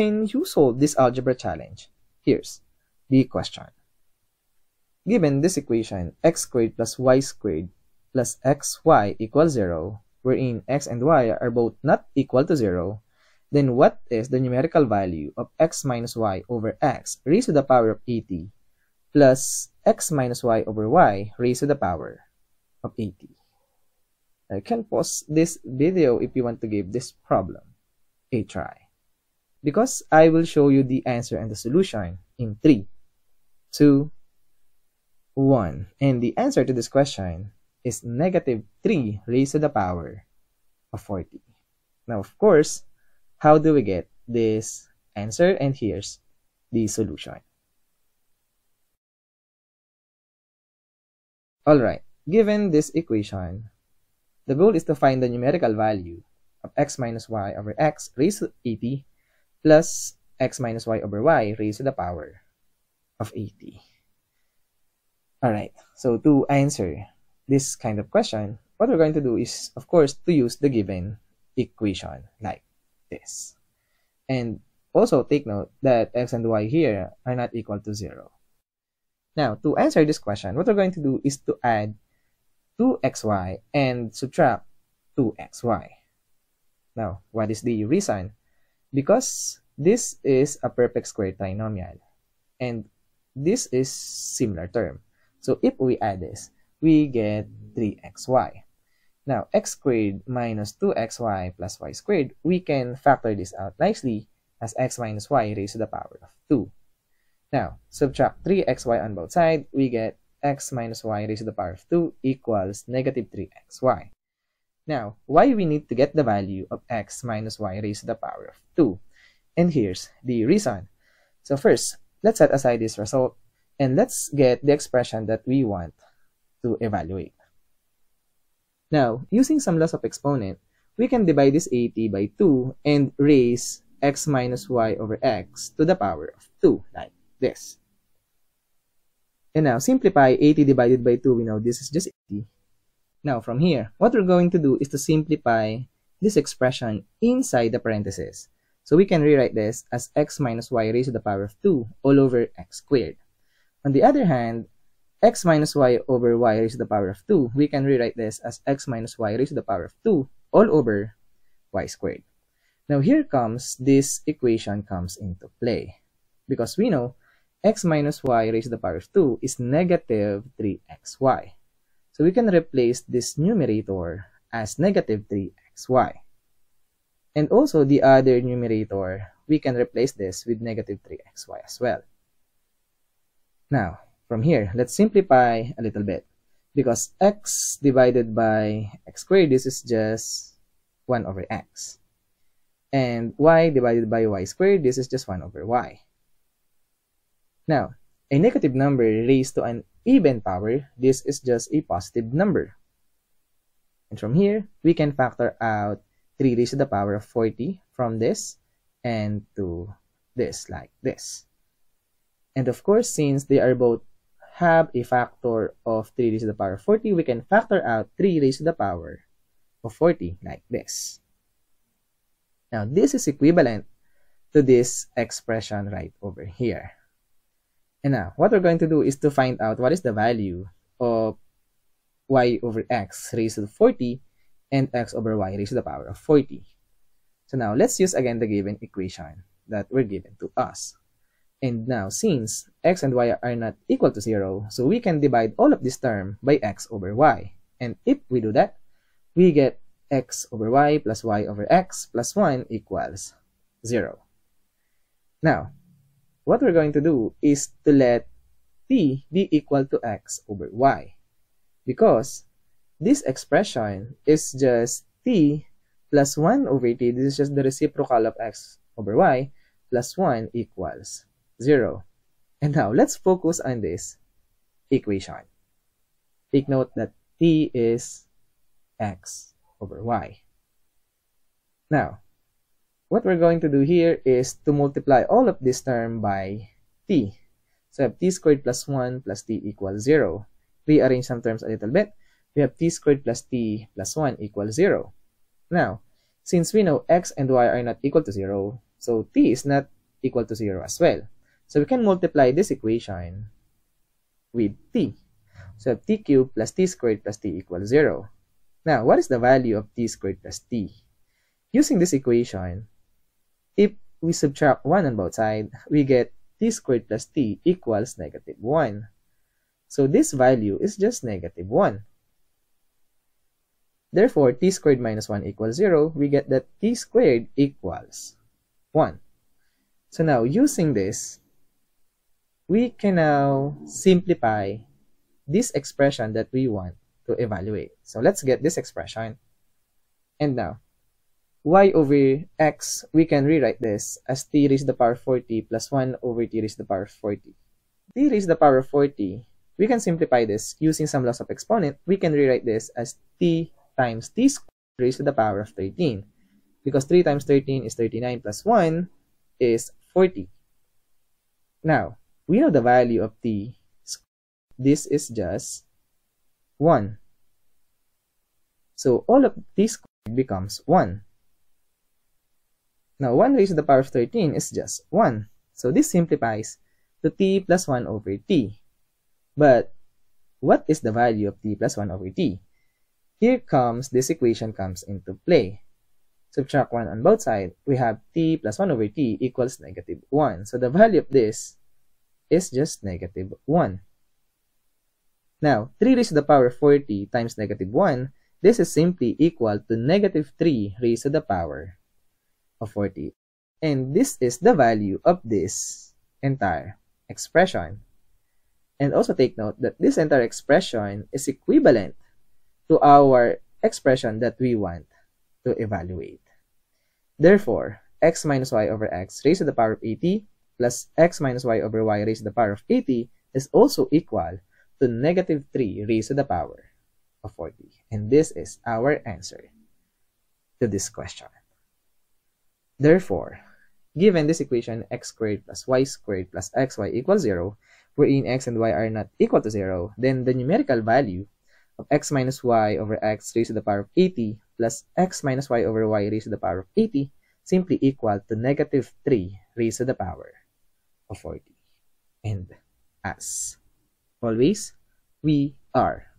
can you solve this algebra challenge? Here's the question. Given this equation, x squared plus y squared plus xy equals 0, wherein x and y are both not equal to 0, then what is the numerical value of x minus y over x raised to the power of 80 plus x minus y over y raised to the power of 80? I can pause this video if you want to give this problem a try. Because I will show you the answer and the solution in 3, 2, 1. And the answer to this question is negative 3 raised to the power of 40. Now, of course, how do we get this answer? And here's the solution. Alright, given this equation, the goal is to find the numerical value of x minus y over x raised to 80 plus x minus y over y raised to the power of 80. Alright, so to answer this kind of question, what we're going to do is, of course, to use the given equation like this. And also take note that x and y here are not equal to 0. Now, to answer this question, what we're going to do is to add 2xy and subtract 2xy. Now, what is the reason? Because this is a perfect square trinomial and this is similar term. So if we add this, we get 3xy. Now, x squared minus 2xy plus y squared, we can factor this out nicely as x minus y raised to the power of 2. Now, subtract 3xy on both sides, we get x minus y raised to the power of 2 equals negative 3xy. Now, why we need to get the value of x minus y raised to the power of 2? And here's the reason. So first, let's set aside this result and let's get the expression that we want to evaluate. Now, using some laws of exponent, we can divide this 80 by 2 and raise x minus y over x to the power of 2, like this. And now, simplify 80 divided by 2, we know this is just 80. Now, from here, what we're going to do is to simplify this expression inside the parentheses. So we can rewrite this as x minus y raised to the power of 2 all over x squared. On the other hand, x minus y over y raised to the power of 2, we can rewrite this as x minus y raised to the power of 2 all over y squared. Now here comes this equation comes into play because we know x minus y raised to the power of 2 is negative 3xy. So we can replace this numerator as negative 3xy. And also the other numerator, we can replace this with negative 3xy as well. Now, from here, let's simplify a little bit. Because x divided by x squared, this is just 1 over x. And y divided by y squared, this is just 1 over y. Now, a negative number raised to an even power, this is just a positive number. And from here, we can factor out 3 raised to the power of 40 from this and to this, like this. And of course, since they are both have a factor of 3 raised to the power of 40, we can factor out 3 raised to the power of 40 like this. Now, this is equivalent to this expression right over here. And now, what we're going to do is to find out what is the value of y over x raised to the 40 and x over y raised to the power of 40. So now, let's use again the given equation that were given to us. And now, since x and y are not equal to 0, so we can divide all of this term by x over y. And if we do that, we get x over y plus y over x plus 1 equals 0. Now, what we're going to do is to let t be equal to x over y. Because this expression is just t plus 1 over t, this is just the reciprocal of x over y, plus 1 equals 0. And now, let's focus on this equation. Take note that t is x over y. Now, what we're going to do here is to multiply all of this term by t. So, we have t squared plus 1 plus t equals 0. Rearrange some terms a little bit. We have t squared plus t plus 1 equals 0. Now, since we know x and y are not equal to 0, So t is not equal to 0 as well. So we can multiply this equation with t. So t cubed plus t squared plus t equals 0. Now, what is the value of t squared plus t? Using this equation, if we subtract 1 on both sides, we get t squared plus t equals negative 1. So this value is just negative 1. Therefore, t squared minus 1 equals 0. We get that t squared equals 1. So now, using this, we can now simplify this expression that we want to evaluate. So let's get this expression. And now, y over x, we can rewrite this as t raised to the power 40 plus 1 over t raised to the power 40. t raised to the power 40, we can simplify this using some laws of exponent. We can rewrite this as t times t squared raised to the power of 13. Because 3 times 13 is 39 plus 1 is 40. Now, we know the value of t. This is just 1. So all of t squared becomes 1. Now 1 raised to the power of 13 is just 1. So this simplifies to t plus 1 over t. But what is the value of t plus 1 over t? Here comes this equation comes into play. Subtract 1 on both sides, we have t plus 1 over t equals negative 1. So the value of this is just negative 1. Now, 3 raised to the power of 40 times negative 1, this is simply equal to negative 3 raised to the power of 40. And this is the value of this entire expression. And also take note that this entire expression is equivalent to our expression that we want to evaluate. Therefore, x minus y over x raised to the power of 80 plus x minus y over y raised to the power of 80 is also equal to negative 3 raised to the power of 40. And this is our answer to this question. Therefore, given this equation x squared plus y squared plus xy equals 0, wherein x and y are not equal to 0, then the numerical value of x minus y over x raised to the power of 80 plus x minus y over y raised to the power of 80 simply equal to negative 3 raised to the power of 40. And as always, we are